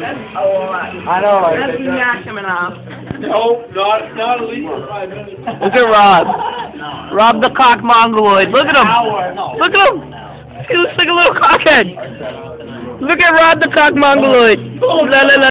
I know. That's not coming off. No, not, not at least five minutes. Look at Rob. Rob the cock mongoloid. Look at him. Look at him. He looks like a little cockhead. Look at Rob the cock mongoloid. La la la.